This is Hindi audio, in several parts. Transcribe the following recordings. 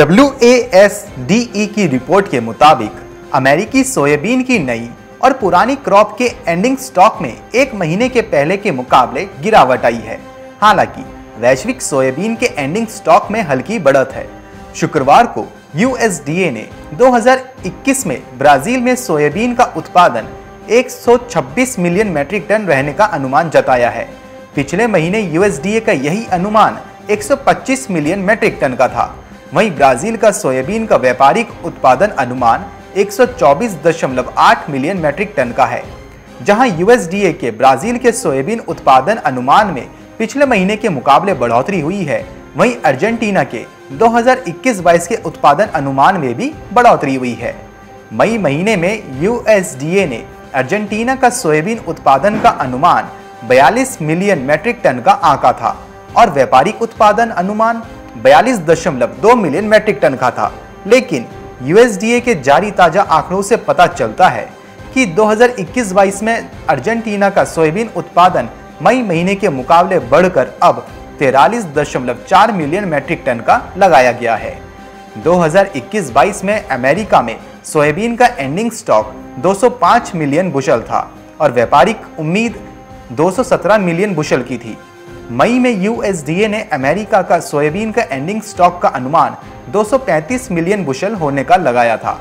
डब्ल्यू की रिपोर्ट के मुताबिक, अमेरिकी सोयाबीन की नई और पुरानी क्रॉप के एंडिंग स्टॉक में एक महीने के पहले के मुकाबले गिरावट आई है। हालाँकि, वैश्विक सोयाबीन के एंडिंग स्टॉक में हल्की बढ़त है। शुक्रवार को यूएसडीए ने 2021 में ब्राज़ील में सोयाबीन का उत्पादन 126 मिलियन मैट्रिक टन रहने का अनुमान जताया है। पिछले महीने यूएसडीए का यही अनुमान 125 मिलियन मैट्रिक टन का था। वहीं ब्राज़ील का सोयाबीन का व्यापारिक उत्पादन अनुमान 124.8 मिलियन मैट्रिक टन का है, जहाँ यूएसडीए के ब्राज़ील के सोयाबीन उत्पादन अनुमान में पिछले महीने के मुकाबले बढ़ोतरी हुई है। वहीं अर्जेंटीना के 2021-22 के उत्पादन अनुमान में भी बढ़ोतरी हुई है। मई महीने में यूएसडीए ने अर्जेंटीना का सोयाबीन उत्पादन का अनुमान 42 मिलियन मैट्रिक टन का आंका था और व्यापारिक उत्पादन अनुमान 42.2 मिलियन मैट्रिक टन का था। लेकिन यूएसडीए के जारी ताज़ा आंकड़ों से पता चलता है कि 2021-22 में अर्जेंटीना का सोयाबीन उत्पादन मई महीने के मुकाबले बढ़कर अब 43.4 मिलियन मैट्रिक टन का लगाया गया है। 2021-22 में अमेरिका में सोयाबीन का एंडिंग स्टॉक 205 मिलियन बुशल था और व्यापारिक उम्मीद 217 मिलियन बुशल की थी। मई में यूएसडीए ने अमेरिका का सोयाबीन का एंडिंग स्टॉक का अनुमान 235 मिलियन बुशल होने का लगाया था।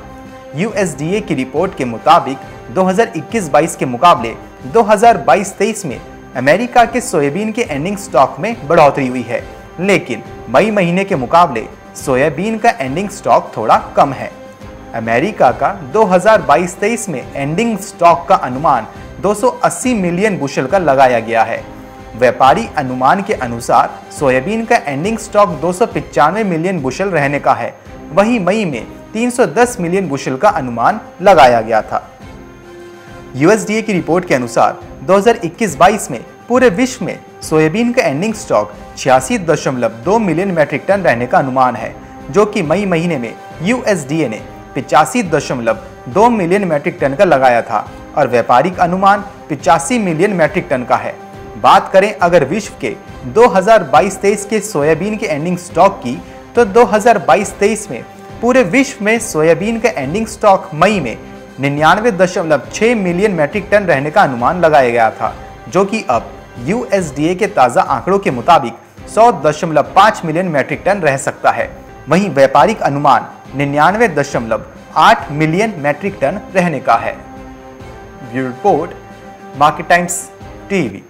यूएसडीए की रिपोर्ट के मुताबिक 2021-22 के मुकाबले 2022-23 में अमेरिका के सोयाबीन के एंडिंग स्टॉक में बढ़ोतरी हुई है। लेकिन मई महीने के मुकाबले सोयाबीन का एंडिंग स्टॉक थोड़ा कम है। अमेरिका का 2022-23 में एंडिंग स्टॉक का अनुमान 280 मिलियन बुशल का लगाया गया है। व्यापारी अनुमान के अनुसार सोयाबीन का एंडिंग स्टॉक दो मिलियन बुशल रहने का है। वहीं मई में 310 मिलियन बुशल का अनुमान लगाया गया था। यूएसडीए की रिपोर्ट के अनुसार 2021-22 में पूरे विश्व में सोयाबीन का एंडिंग स्टॉक छियासी मिलियन मैट्रिक टन रहने का अनुमान है, जो कि मई महीने में यूएसडीए ने पिचासी मिलियन मैट्रिक टन का लगाया था और व्यापारिक अनुमान पिचासी मिलियन मैट्रिक टन का है। बात करें अगर विश्व के 2022-23 के सोयाबीन के एंडिंग स्टॉक की तो 2022-23 में पूरे विश्व में सोयाबीन का एंडिंग स्टॉक मई में निन्यानवे मिलियन मैट्रिक टन रहने का अनुमान लगाया गया था, जो कि अब यूएसडीए के ताज़ा आंकड़ों के मुताबिक सौ दशमलव पाँच मिलियन मैट्रिक टन रह सकता है। वहीं व्यापारिक अनुमान निन्यानवे दशमलव आठ मिलियन मैट्रिक टन रहने का है। Bureau report, market times TV.